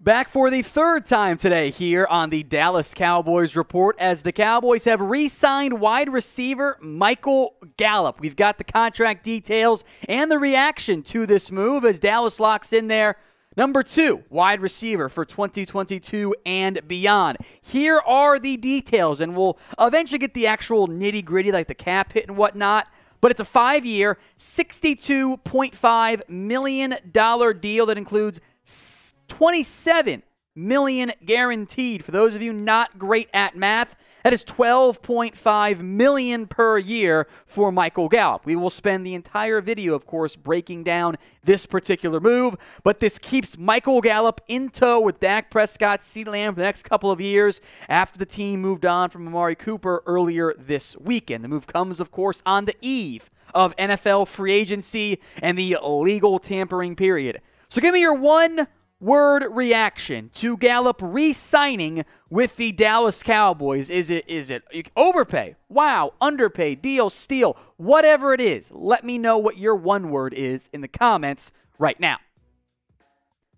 Back for the third time today here on the Dallas Cowboys Report as the Cowboys have re signed wide receiver Michael Gallup. We've got the contract details and the reaction to this move as Dallas locks in there. Number two, wide receiver for 2022 and beyond. Here are the details, and we'll eventually get the actual nitty gritty, like the cap hit and whatnot. But it's a five year, $62.5 million deal that includes 27 million guaranteed. For those of you not great at math, that is 12.5 million per year for Michael Gallup. We will spend the entire video, of course, breaking down this particular move, but this keeps Michael Gallup in tow with Dak Prescott, CeeDee Lamb for the next couple of years after the team moved on from Amari Cooper earlier this weekend. The move comes, of course, on the eve of NFL free agency and the legal tampering period. So give me your one word reaction to Gallup re-signing with the Dallas Cowboys? Is it is it overpay? Wow, underpay, deal, steal, whatever it is. Let me know what your one word is in the comments right now.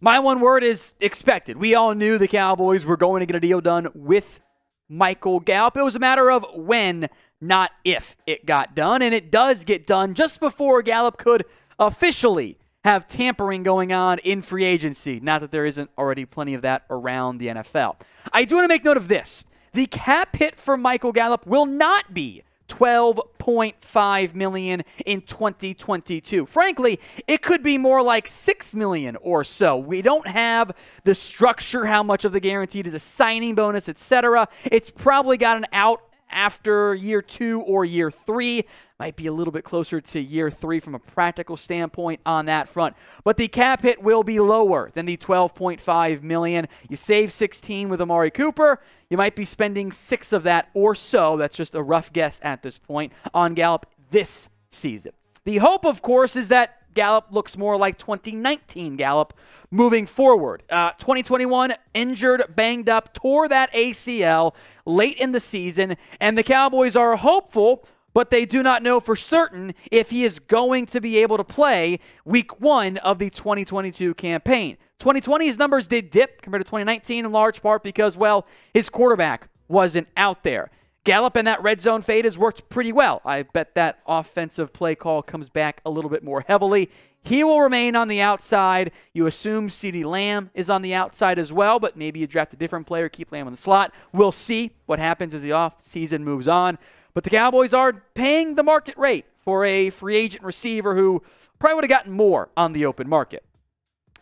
My one word is expected. We all knew the Cowboys were going to get a deal done with Michael Gallup. It was a matter of when, not if it got done, and it does get done just before Gallup could officially have tampering going on in free agency. Not that there isn't already plenty of that around the NFL. I do want to make note of this. The cap hit for Michael Gallup will not be 12.5 million in 2022. Frankly, it could be more like 6 million or so. We don't have the structure how much of the guaranteed is a signing bonus, etc. It's probably got an out after year 2 or year 3 might be a little bit closer to year three from a practical standpoint on that front. But the cap hit will be lower than the 12.5 million. You save 16 with Amari Cooper. You might be spending six of that or so. That's just a rough guess at this point on Gallup this season. The hope, of course, is that Gallup looks more like 2019 Gallup moving forward. Uh, 2021, injured, banged up, tore that ACL late in the season, and the Cowboys are hopeful but they do not know for certain if he is going to be able to play week one of the 2022 campaign. 2020's numbers did dip compared to 2019 in large part because, well, his quarterback wasn't out there. Gallup and that red zone fade has worked pretty well. I bet that offensive play call comes back a little bit more heavily. He will remain on the outside. You assume CeeDee Lamb is on the outside as well, but maybe you draft a different player, keep Lamb in the slot. We'll see what happens as the offseason moves on. But the Cowboys are paying the market rate for a free agent receiver who probably would have gotten more on the open market.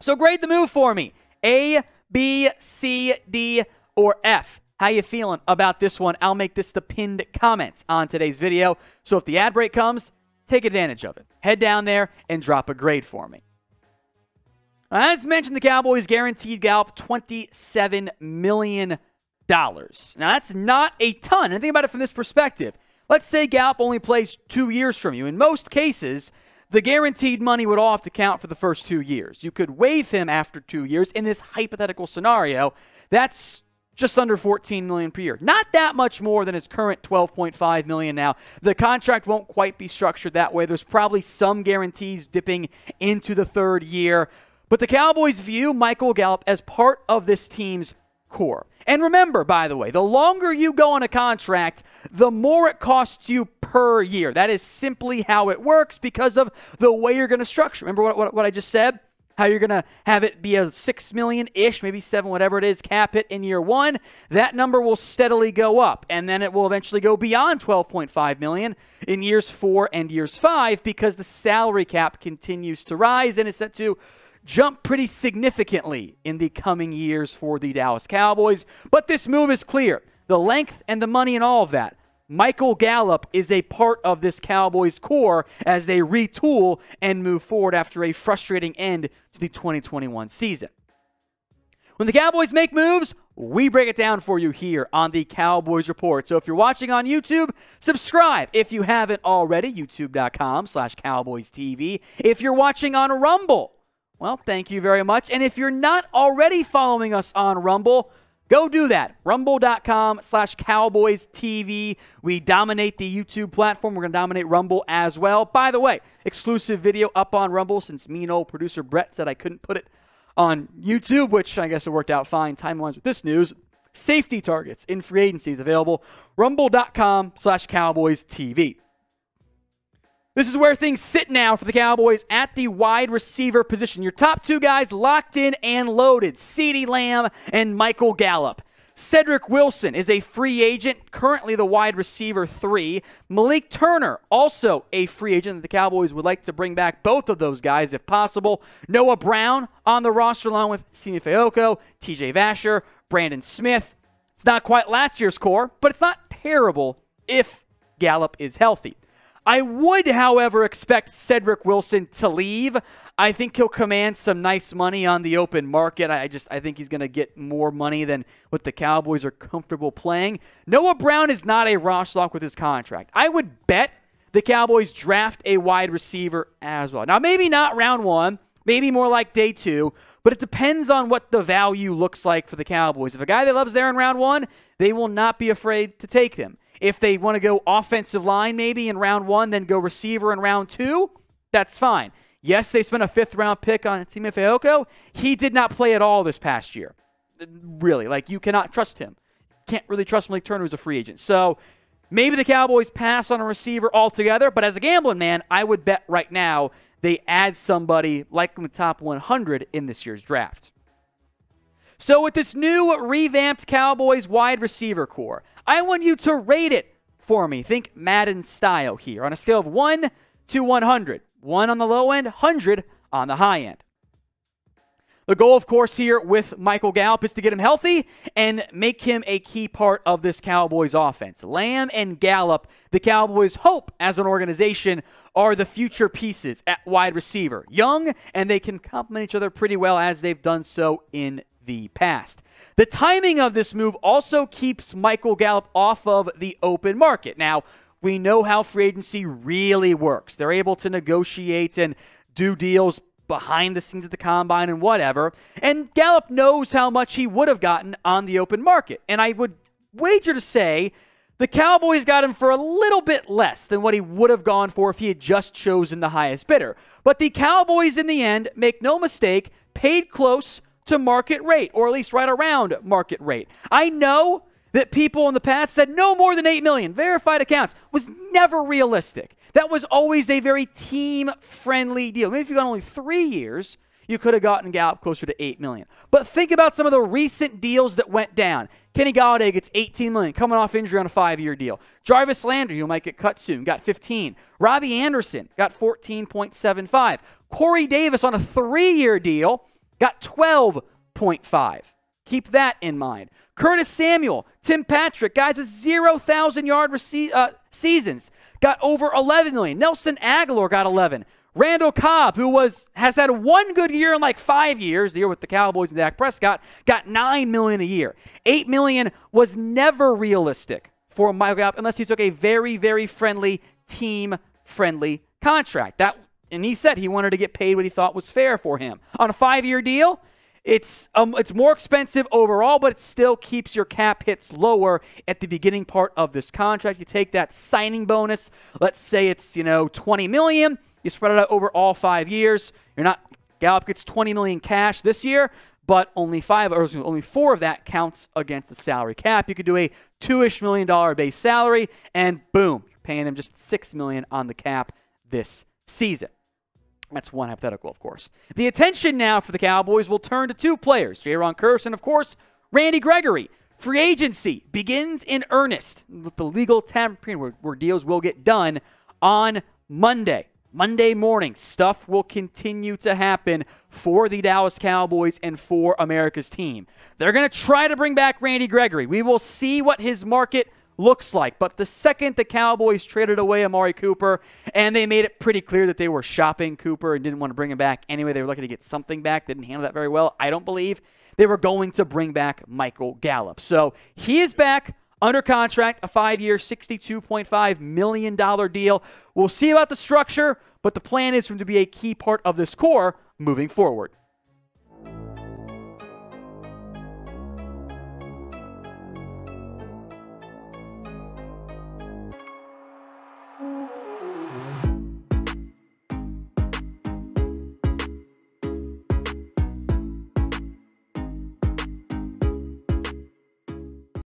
So grade the move for me. A, B, C, D, or F. How you feeling about this one? I'll make this the pinned comment on today's video. So if the ad break comes, take advantage of it. Head down there and drop a grade for me. As mentioned, the Cowboys guaranteed Gallup $27 million. Now that's not a ton. And think about it from this perspective. Let's say Gallup only plays two years from you. In most cases, the guaranteed money would all have to count for the first two years. You could waive him after two years. In this hypothetical scenario, that's just under 14 million per year. Not that much more than his current 12.5 million now. The contract won't quite be structured that way. There's probably some guarantees dipping into the third year. But the Cowboys view Michael Gallup as part of this team's core. And remember, by the way, the longer you go on a contract, the more it costs you per year. That is simply how it works because of the way you're going to structure. Remember what, what, what I just said? How you're going to have it be a six million ish, maybe seven, whatever it is, cap it in year one. That number will steadily go up, and then it will eventually go beyond 12.5 million in years four and years five because the salary cap continues to rise and is set to jump pretty significantly in the coming years for the Dallas Cowboys. But this move is clear the length and the money and all of that. Michael Gallup is a part of this Cowboys core as they retool and move forward after a frustrating end to the 2021 season. When the Cowboys make moves, we break it down for you here on the Cowboys Report. So if you're watching on YouTube, subscribe if you haven't already, youtube.com slash Cowboys TV. If you're watching on Rumble, well, thank you very much. And if you're not already following us on Rumble, go do that. Rumble.com slash Cowboys TV. We dominate the YouTube platform. We're going to dominate Rumble as well. By the way, exclusive video up on Rumble since mean old producer Brett said I couldn't put it on YouTube, which I guess it worked out fine timelines with this news. Safety targets in free agencies available. Rumble.com slash Cowboys TV. This is where things sit now for the Cowboys at the wide receiver position. Your top two guys locked in and loaded CeeDee Lamb and Michael Gallup. Cedric Wilson is a free agent, currently the wide receiver three. Malik Turner, also a free agent. The Cowboys would like to bring back both of those guys if possible. Noah Brown on the roster along with Simi Fehoko, TJ Vasher, Brandon Smith. It's not quite last year's core, but it's not terrible if Gallup is healthy. I would, however, expect Cedric Wilson to leave. I think he'll command some nice money on the open market. I just I think he's going to get more money than what the Cowboys are comfortable playing. Noah Brown is not a roster lock with his contract. I would bet the Cowboys draft a wide receiver as well. Now maybe not round 1, maybe more like day 2, but it depends on what the value looks like for the Cowboys. If a guy that loves there in round 1, they will not be afraid to take him. If they want to go offensive line maybe in round one, then go receiver in round two, that's fine. Yes, they spent a fifth round pick on Simi Fehoko. He did not play at all this past year. Really, like you cannot trust him. Can't really trust Malik Turner, who's a free agent. So maybe the Cowboys pass on a receiver altogether. But as a gambling man, I would bet right now they add somebody like in the top 100 in this year's draft. So with this new revamped Cowboys wide receiver core, I want you to rate it for me. Think Madden style here on a scale of 1 to 100. 1 on the low end, 100 on the high end. The goal, of course, here with Michael Gallup is to get him healthy and make him a key part of this Cowboys offense. Lamb and Gallup, the Cowboys' hope as an organization, are the future pieces at wide receiver. Young, and they can complement each other pretty well as they've done so in the past. The timing of this move also keeps Michael Gallup off of the open market. Now, we know how free agency really works. They're able to negotiate and do deals behind the scenes at the combine and whatever. And Gallup knows how much he would have gotten on the open market. And I would wager to say the Cowboys got him for a little bit less than what he would have gone for if he had just chosen the highest bidder. But the Cowboys, in the end, make no mistake, paid close to market rate, or at least right around market rate. I know that people in the past said no more than 8 million verified accounts was never realistic. That was always a very team friendly deal. Maybe if you got only three years, you could have gotten Gallup closer to 8 million. But think about some of the recent deals that went down. Kenny Golladay gets 18 million coming off injury on a five-year deal. Jarvis Landry, who might get cut soon, got 15. Robbie Anderson got 14.75. Corey Davis on a three-year deal got 12.5. Keep that in mind. Curtis Samuel, Tim Patrick, guys with 0,000 yard rece- uh, seasons, got over 11 million. Nelson Agholor got 11. Randall Cobb, who was has had one good year in like five years, the year with the Cowboys and Dak Prescott, got nine million a year. Eight million was never realistic for Michael Gallup unless he took a very, very friendly, team-friendly contract. That and he said he wanted to get paid what he thought was fair for him. On a five year deal, it's, um, it's more expensive overall, but it still keeps your cap hits lower at the beginning part of this contract. You take that signing bonus, let's say it's, you know, 20 million, you spread it out over all five years. You're not, Gallup gets 20 million cash this year, but only five or only four of that counts against the salary cap. You could do a two-ish million dollar base salary, and boom, you're paying him just six million on the cap this season. That's one hypothetical, of course. The attention now for the Cowboys will turn to two players, Jayron Kearse and, of course, Randy Gregory. Free agency begins in earnest with the legal time period where, where deals will get done on Monday. Monday morning, stuff will continue to happen for the Dallas Cowboys and for America's team. They're going to try to bring back Randy Gregory. We will see what his market looks like. But the second the Cowboys traded away Amari Cooper, and they made it pretty clear that they were shopping Cooper and didn't want to bring him back anyway, they were looking to get something back. Didn't handle that very well, I don't believe. They were going to bring back Michael Gallup. So he is back under contract, a five year, $62.5 million deal. We'll see about the structure, but the plan is for him to be a key part of this core moving forward.